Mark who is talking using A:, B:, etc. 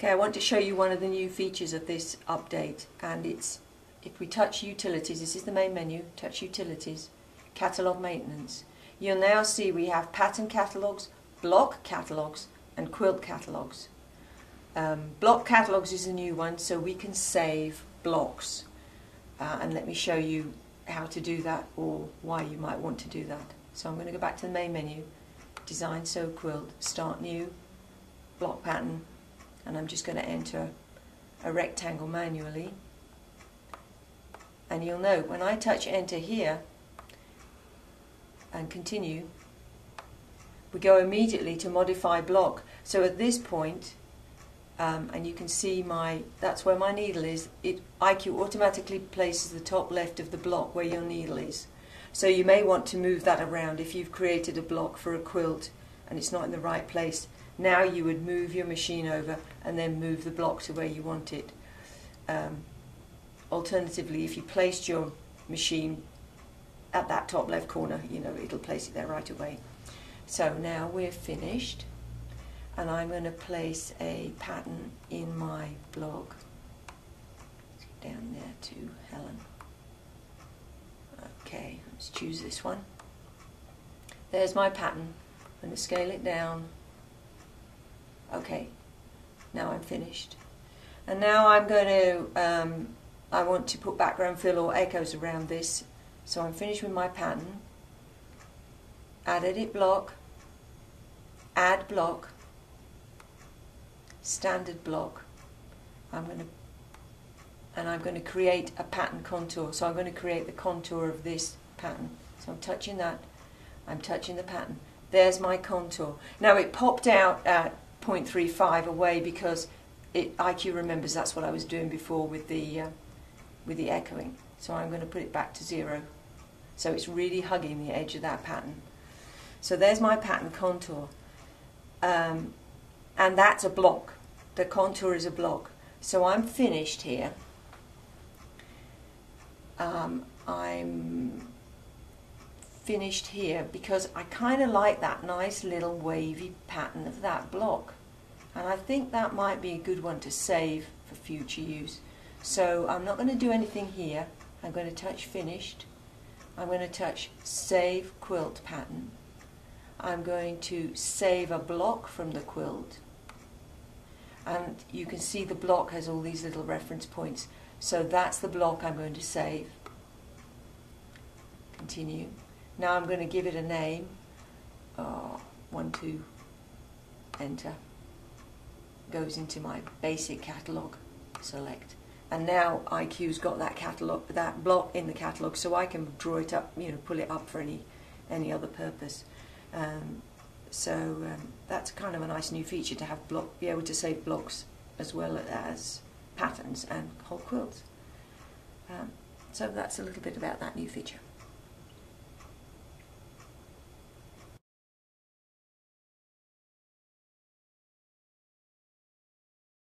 A: Okay, I want to show you one of the new features of this update and it's if we touch utilities, this is the main menu, touch utilities, catalogue maintenance. You'll now see we have pattern catalogues, block catalogues and quilt catalogues. Um, block catalogues is a new one so we can save blocks uh, and let me show you how to do that or why you might want to do that. So I'm going to go back to the main menu, design sew quilt, start new, block pattern, and I'm just going to enter a rectangle manually. And you'll note when I touch enter here and continue we go immediately to modify block. So at this point um, and you can see my that's where my needle is. It IQ automatically places the top left of the block where your needle is. So you may want to move that around if you've created a block for a quilt and it's not in the right place now you would move your machine over and then move the block to where you want it. Um, alternatively, if you placed your machine at that top left corner, you know, it'll place it there right away. So now we're finished and I'm going to place a pattern in my block. Down there to Helen. Okay, let's choose this one. There's my pattern. I'm going to scale it down Okay, now I'm finished. And now I'm going to, um, I want to put background fill or echoes around this. So I'm finished with my pattern. Add edit block, add block, standard block. I'm going to, and I'm going to create a pattern contour. So I'm going to create the contour of this pattern. So I'm touching that, I'm touching the pattern. There's my contour. Now it popped out at 0.35 away because it, IQ remembers that's what I was doing before with the, uh, with the echoing. So I'm going to put it back to zero. So it's really hugging the edge of that pattern. So there's my pattern contour. Um, and that's a block. The contour is a block. So I'm finished here. Um, I'm finished here because I kind of like that nice little wavy pattern of that block. And I think that might be a good one to save for future use. So I'm not going to do anything here. I'm going to touch finished. I'm going to touch save quilt pattern. I'm going to save a block from the quilt. And you can see the block has all these little reference points. So that's the block I'm going to save. Continue now I'm going to give it a name. Uh, one, two, enter. Goes into my basic catalogue, select. And now IQ's got that catalogue, that block in the catalogue, so I can draw it up, you know, pull it up for any, any other purpose. Um, so um, that's kind of a nice new feature to have block, be able to save blocks as well as patterns and whole quilts. Um, so that's a little bit about that new feature.